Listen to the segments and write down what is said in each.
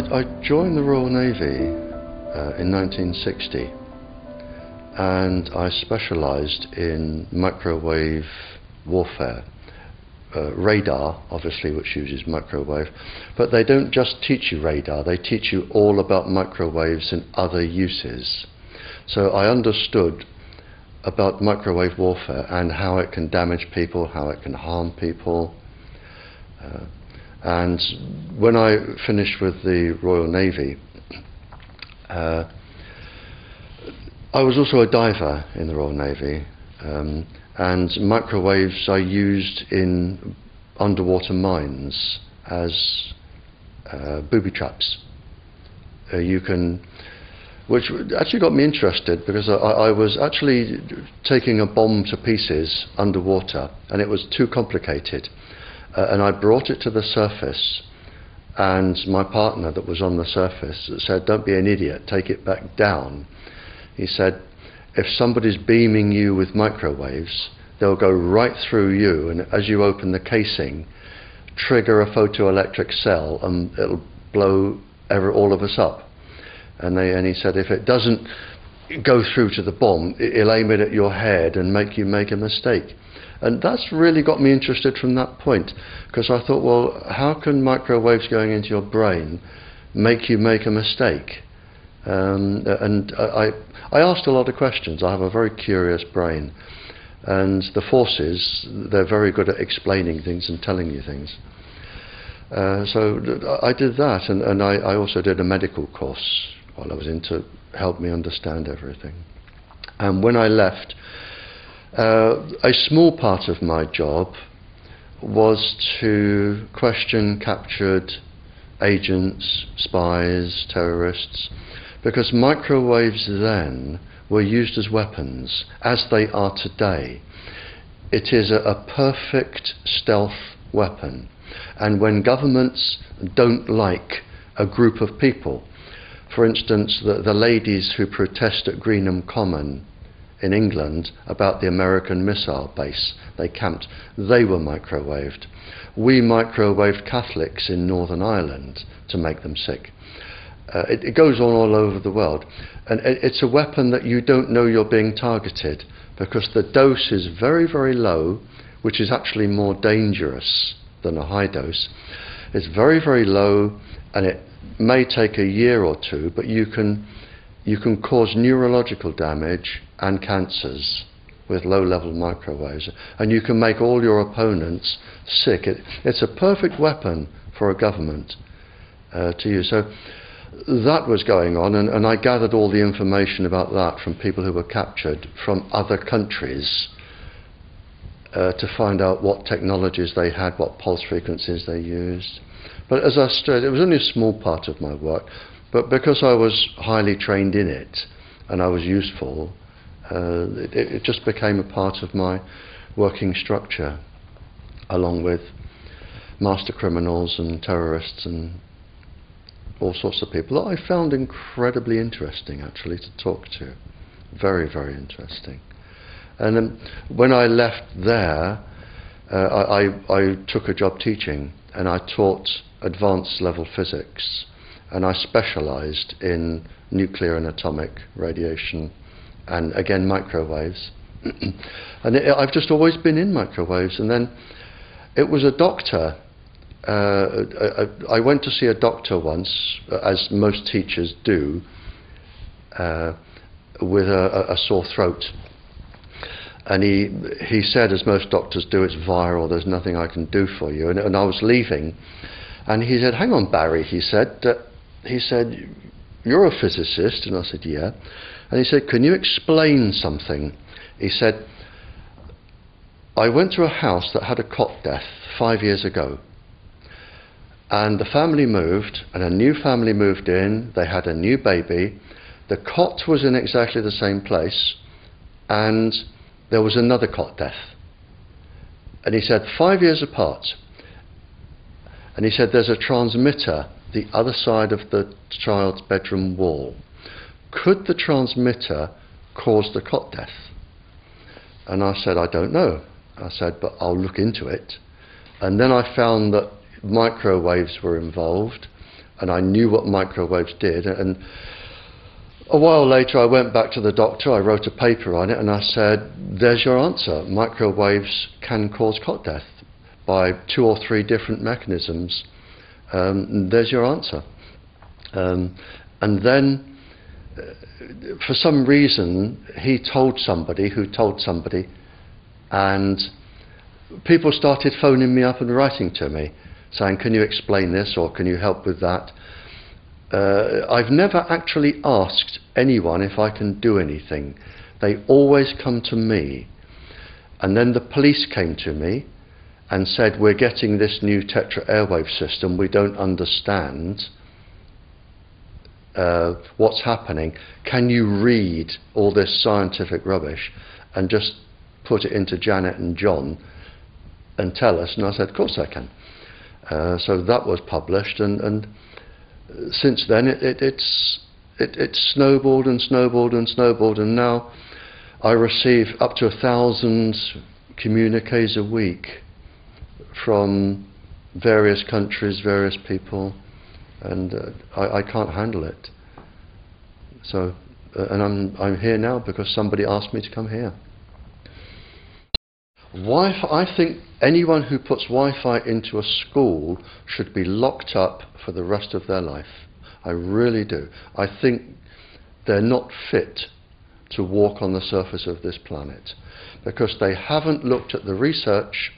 I, I joined the Royal Navy uh, in 1960 and I specialised in microwave warfare. Uh, radar, obviously, which uses microwave, but they don't just teach you radar, they teach you all about microwaves and other uses. So I understood about microwave warfare and how it can damage people, how it can harm people. Uh, and when I finished with the Royal Navy, uh, I was also a diver in the Royal Navy, um, and microwaves I used in underwater mines as uh, booby traps. Uh, you can which actually got me interested because I, I, was actually taking a bomb to pieces underwater and it was too complicated. Uh, and I brought it to the surface, and my partner that was on the surface said, Don't be an idiot, take it back down. He said, If somebody's beaming you with microwaves, they'll go right through you, and as you open the casing, trigger a photoelectric cell and it'll blow every, all of us up. And, they, and he said, if it doesn't go through to the bomb, it'll aim it at your head and make you make a mistake. And that's really got me interested from that point, because I thought, well, how can microwaves going into your brain make you make a mistake? Um, and I, I asked a lot of questions. I have a very curious brain. And the forces, they're very good at explaining things and telling you things. Uh, so I did that, and, and I, I also did a medical course while I was in to help me understand everything. And when I left, uh, a small part of my job was to question captured agents, spies, terrorists, because microwaves then were used as weapons, as they are today. It is a, a perfect stealth weapon. And when governments don't like a group of people, for instance, the, the ladies who protest at Greenham Common in England about the American missile base they camped, they were microwaved. We microwaved Catholics in Northern Ireland to make them sick. Uh, it, it, goes on all over the world. And it, it's a weapon that you don't know you're being targeted because the dose is very, very low, which is actually more dangerous than a high dose. It's very, very low and it may take a year or two, but you can, you can cause neurological damage and cancers with low level microwaves. And you can make all your opponents sick. It, it's a perfect weapon for a government uh, to use. So that was going on, and, and I gathered all the information about that from people who were captured from other countries. Uh, to find out what technologies they had, what pulse frequencies they used. But as I said, it was only a small part of my work. But because I was highly trained in it and I was useful, uh, it, it just became a part of my working structure, along with master criminals and terrorists and all sorts of people that I found incredibly interesting actually to talk to. Very, very interesting. And when I left there, uh, I, I, I, took a job teaching and I taught advanced level physics, and I specialized in nuclear and atomic radiation, and again microwaves. and it, I've just always been in microwaves. And then it was a doctor. Uh, I, I, went to see a doctor once, as most teachers do, uh, with a, a, sore throat. And he, he said, as most doctors do, it's viral, there's nothing I can do for you. And, and I was leaving, and he said, Hang on, Barrie, he said, uh, he said, You're a physicist. And I said, Yeah. And he said, Can you explain something? He said, I went to a house that had a cot death five years ago. And the family moved, and a new family moved in. They had a new baby. The cot was in exactly the same place, and there was another cot death. And he said, five years apart. And he said, There's a transmitter the other side of the child's bedroom wall. Could the transmitter cause the cot death? And I said, I don't know. I said, but I'll look into it. And then I found that microwaves were involved, and I knew what microwaves did. And a while later, I went back to the doctor, I wrote a paper on it, and I said, There's your answer. Microwaves can cause cot death by two or three different mechanisms. Um, there's your answer. Um, and then, uh, for some reason, he told somebody who told somebody, and people started phoning me up and writing to me saying, Can you explain this or can you help with that? Uh, I've never actually asked anyone if I can do anything. They always come to me. And then the police came to me and said, We're getting this new Tetra airwave system, we don't understand. Uh, what's happening? Can you read all this scientific rubbish and just put it into Janet and John and tell us? And I said, Of course I can. Uh, so that was published, and, and since then it, it, it's it, it snowballed and snowballed and snowballed, and now I receive up to a thousand communiques a week from various countries, various people, and uh, I, I, can't handle it. So, uh, and I'm I'm here now because somebody asked me to come here. Wi-Fi, I think anyone who puts Wi-Fi into a school should be locked up for the rest of their life. I really do. I think they're not fit to walk on the surface of this planet because they haven't looked at the research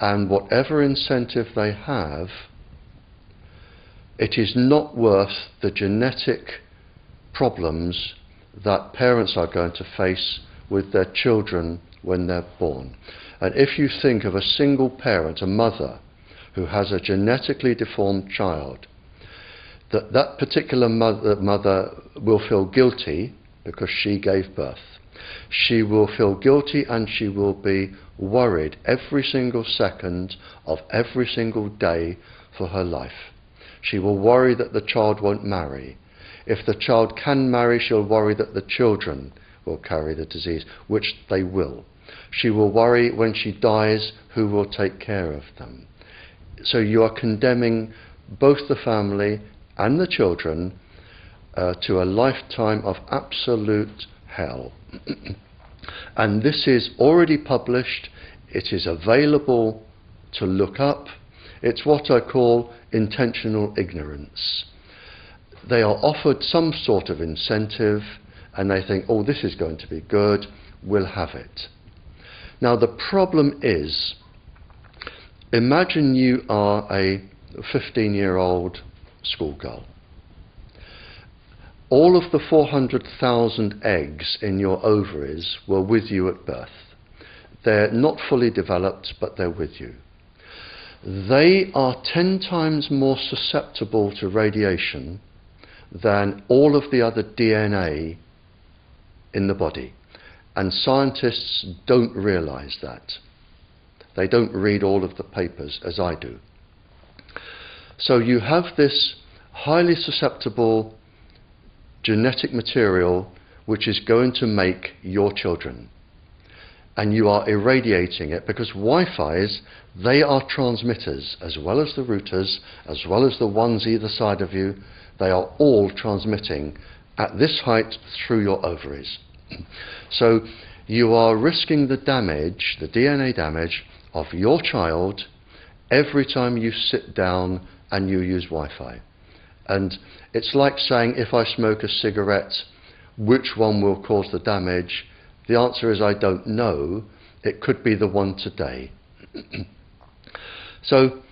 and whatever incentive they have, it is not worth the genetic problems that parents are going to face with their children when they're born. And if you think of a single parent, a mother, who has a genetically deformed child, that that particular mother, mother will feel guilty because she gave birth. She will feel guilty and she will be worried every single second of every single day for her life. She will worry that the child won't marry. If the child can marry, she'll worry that the children will carry the disease, which they will. She will worry when she dies who will take care of them. So you are condemning both the family and the children uh, to a lifetime of absolute hell. and this is already published, it is available to look up. It's what I call intentional ignorance. They are offered some sort of incentive and they think, oh, this is going to be good, we'll have it. Now, the problem is imagine you are a 15 year old schoolgirl. All of the 400,000 eggs in your ovaries were with you at birth. They're not fully developed, but they're with you. They are 10 times more susceptible to radiation than all of the other DNA in the body. And scientists don't realize that. They don't read all of the papers as I do. So you have this highly susceptible genetic material which is going to make your children. And you are irradiating it because Wi Fi's, they are transmitters as well as the routers, as well as the ones either side of you. They are all transmitting at this height through your ovaries. So you are risking the damage, the DNA damage, of your child every time you sit down and you use Wi Fi. And it's like saying if I smoke a cigarette, which one will cause the damage? The answer is I don't know. It could be the one today. so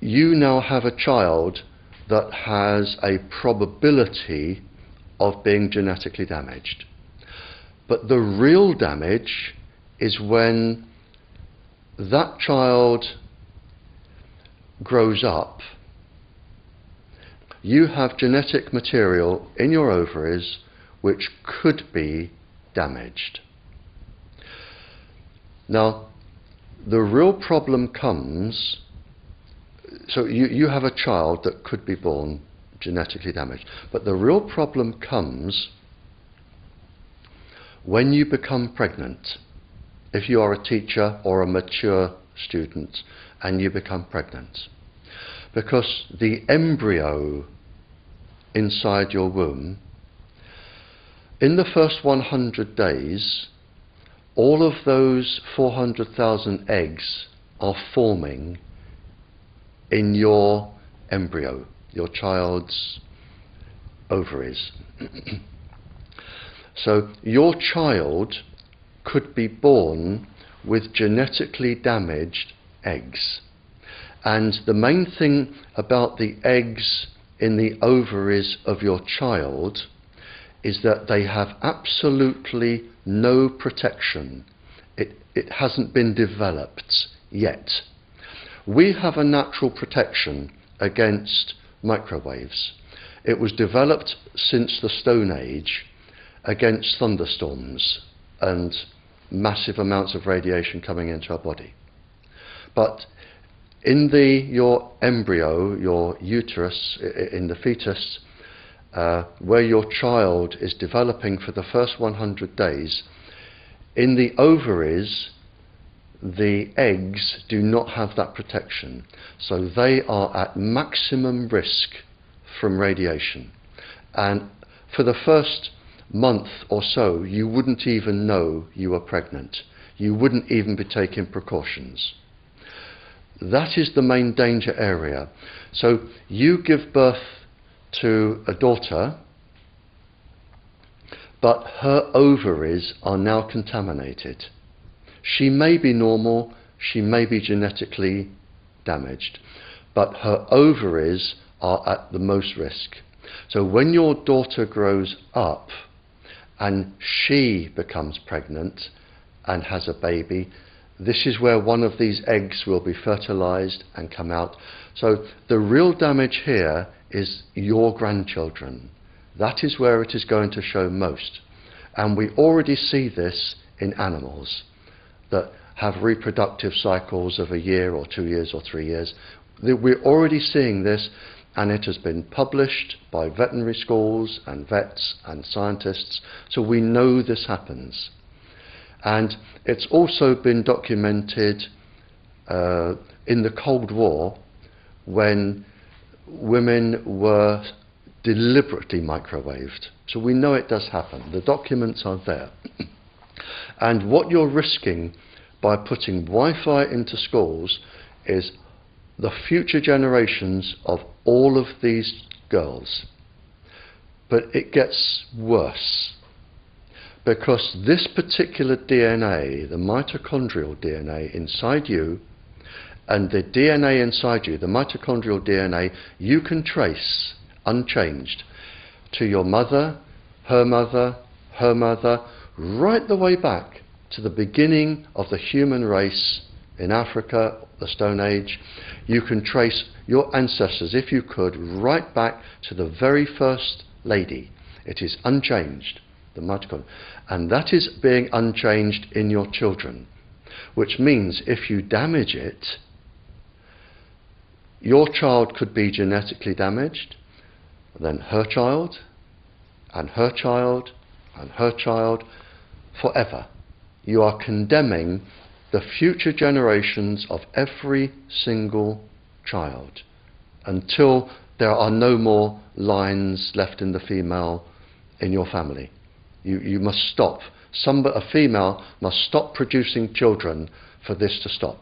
you now have a child that has a probability of being genetically damaged. But the real damage is when that child grows up. You have genetic material in your ovaries which could be damaged. Now, the real problem comes so you, you have a child that could be born genetically damaged. But the real problem comes when you become pregnant. If you are a teacher or a mature student and you become pregnant. because the embryo inside your womb, in the first 100 days, all of those 400,000 eggs are forming in your embryo, your child's ovaries. so your child could be born with genetically damaged eggs. And the main thing about the eggs in the ovaries of your child is that they have absolutely no protection. It, it hasn't been developed yet. We have a natural protection against microwaves. It was developed since the Stone Age against thunderstorms and massive amounts of radiation coming into our body. But in the, your embryo, your uterus, in the fetus, uh, where your child is developing for the first 100 days, in the ovaries, the eggs do not have that protection. So they are at maximum risk from radiation. And for the first month or so, you wouldn't even know you were pregnant. You wouldn't even be taking precautions. That is the main danger area. So you give birth to a daughter, but her ovaries are now contaminated. She may be normal, she may be genetically damaged, but her ovaries are at the most risk. So when your daughter grows up and she becomes pregnant and has a baby, this is where one of these eggs will be fertilized and come out. So the real damage here is your grandchildren. That is where it is going to show most. And we already see this in animals that have reproductive cycles of a year or two years or three years. We're already seeing this, and it has been published by veterinary schools and vets and scientists, so we know this happens. And it's also been documented uh, in the Cold War when women were deliberately microwaved. So we know it does happen. The documents are there. and what you're risking by putting Wi Fi into schools is the future generations of all of these girls. But it gets worse because this particular DNA, the mitochondrial DNA inside you, and the DNA inside you, the mitochondrial DNA, you can trace unchanged to your mother, her mother, her mother, right the way back to the beginning of the human race in Africa, the Stone Age. You can trace your ancestors, if you could, right back to the very first lady. It is unchanged the mitochondria. And that is being unchanged in your children, which means if you damage it, your child could be genetically damaged, then her child, and her child, and her child, forever. You are condemning the future generations of every single child until there are no more lines left in the female in your family. You, you must stop. Some, a female must stop producing children for this to stop.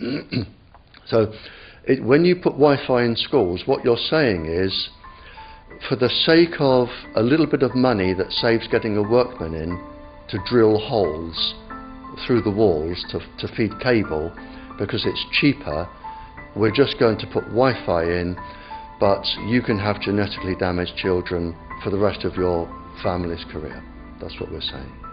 so, it, when you put Wi Fi in schools, what you're saying is, for the sake of a little bit of money that saves getting a workman in to drill holes through the walls to, to feed cable, because it's cheaper, we're just going to put Wi Fi in, but you can have genetically damaged children for the rest of your family's career. That's what we're saying.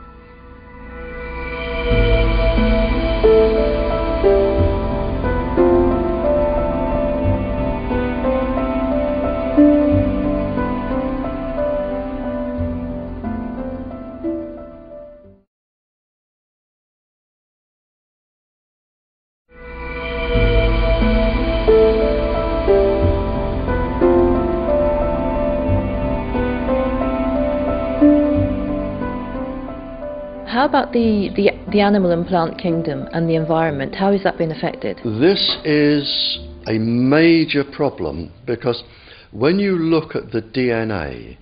The, the, the animal and plant kingdom and the environment? How has that been affected? This is a major problem because when you look at the DNA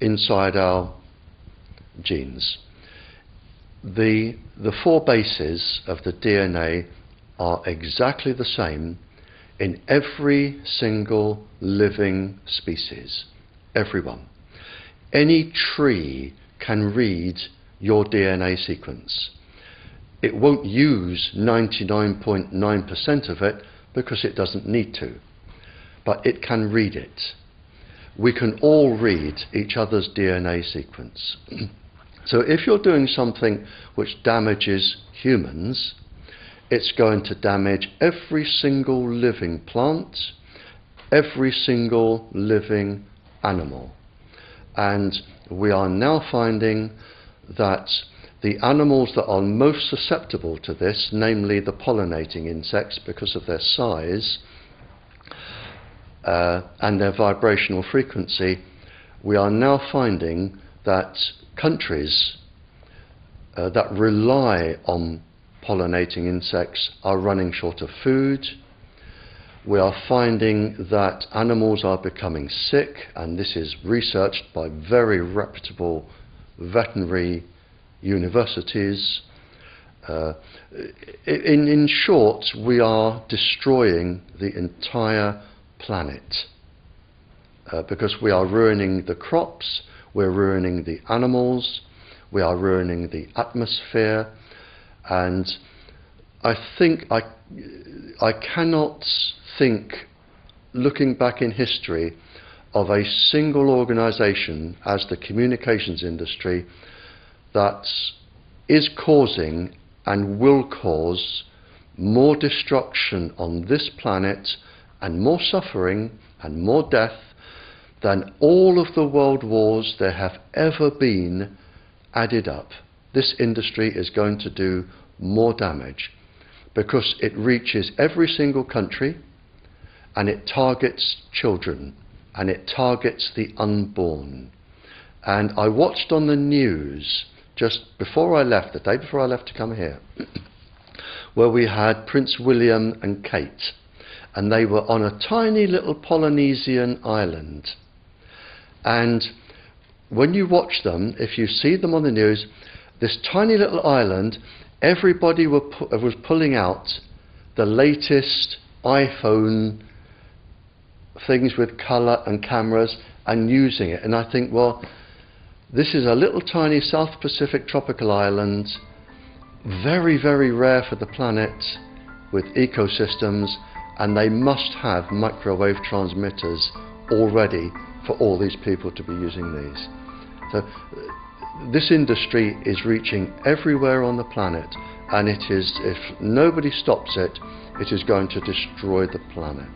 inside our genes, the, the four bases of the DNA are exactly the same in every single living species. Everyone. Any tree can read your DNA sequence. It won't use 99.9% of it because it doesn't need to, but it can read it. We can all read each other's DNA sequence. so if you're doing something which damages humans, it's going to damage every single living plant, every single living animal. And we are now finding that the animals that are most susceptible to this, namely the pollinating insects because of their size uh, and their vibrational frequency, we are now finding that countries uh, that rely on pollinating insects are running short of food. We are finding that animals are becoming sick, and this is researched by very reputable veterinary universities. Uh, in, in short, we are destroying the entire planet uh, because we are ruining the crops, we're ruining the animals, we are ruining the atmosphere, and I think I, I cannot think, looking back in history, of a single organization as the communications industry that is causing and will cause more destruction on this planet and more suffering and more death than all of the world wars there have ever been added up. This industry is going to do more damage because it reaches every single country and it targets children and it targets the unborn. And I watched on the news just before I left, the day before I left to come here, where we had Prince William and Kate, and they were on a tiny little Polynesian island. And when you watch them, if you see them on the news, this tiny little island, everybody pu- was pulling out the latest iPhone things with colour and cameras and using it. And I think, well, this is a little tiny South Pacific tropical island, very, very rare for the planet, with ecosystems, and they must have microwave transmitters already for all these people to be using these. So, this industry is reaching everywhere on the planet, and it is, if nobody stops it, it is going to destroy the planet.